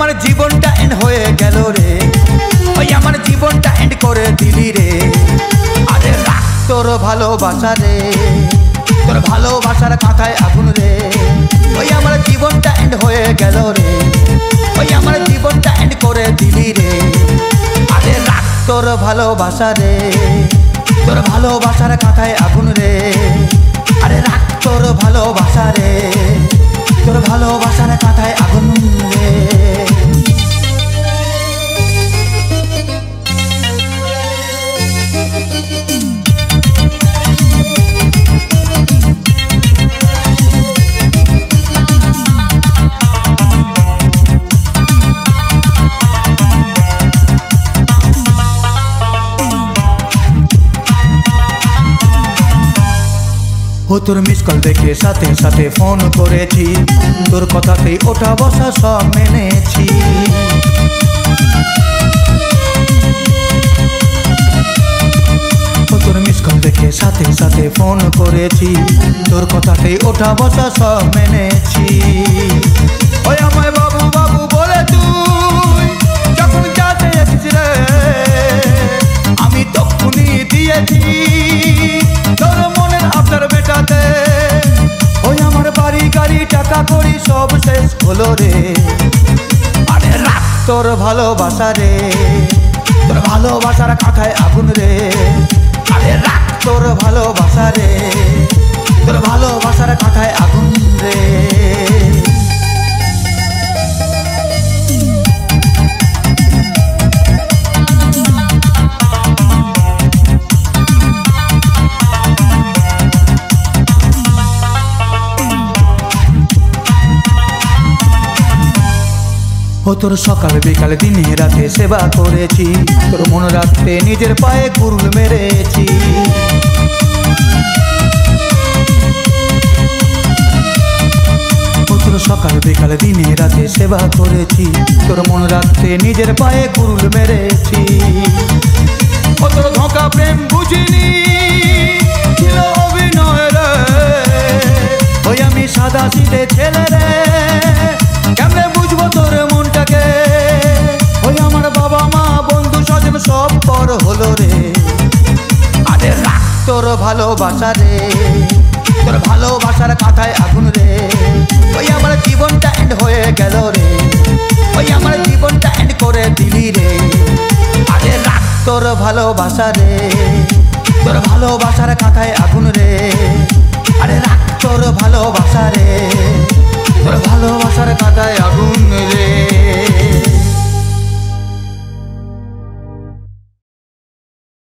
আমার জীবনটা এন্ড হয়ে গেল রে। ওই আমার জীবনটা এন্ড করে দিলি রে। আরে রাখ তোর ভালোবাসা রে। তোর ভালোবাসার কাঁথায় আগুন রে। ওই আমার জীবনটা এন্ড হয়ে গেল রে। ওই আমার জীবনটা এন্ড করে দিলি রে। আরে রাখ তোর ভালোবাসা রে। তোর ভালোবাসার কাঁথায় আগুন রে। আরে রাখ তোর ভালোবাসা রে। তোর ভালোবাসা ও তোর মিস কল দেখে সাথে সাথে ফোন করেছি। তোর কথাতেই ওঠা বসা সব মেনেছি। তোর মিস দেখে সাথে সাথে ফোন করেছি। তোর কথাতেই ওঠা বসা সব মেনেছি। ওই আমায় বাবু বাবু বলে তুই, যখন যাতে রে, আমি তখনই দিয়েছি। সব শেষ হলো রে। আরে রাখ তোর ভালোবাসা রে। তোর ভালোবাসার কাঁথায় আগুন রে। আরে রাখ তোর ভালোবাসা রে। তোর ভালোবাসার ও তোর সকাল বিকাল দিনে রাতে সেবা করেছি। তোর মন রাখতে নিজের পায়ে কুরুল মেরেছি। সকাল বিকাল দিনে রাতে সেবা করেছি। তোর মন রাখতে নিজের পায়ে কুরুল মেরেছি। ও প্রেম বুঝিনি ওই আমি সাদা সিধে ছেলে রে, কেমনে বুঝব তোর সব পর হলো রে। আরে রাখ তোর ভালোবাসা রে। তোর ভালোবাসার কাঁথায় আগুন রে। ওই আমার জীবনটা এন্ড হয়ে গেল রে। ওই আমার জীবনটা এন্ড করে দিলি রে। আরে রাখ তোর ভালোবাসা রে। তোর ভালোবাসার কাঁথায় আগুন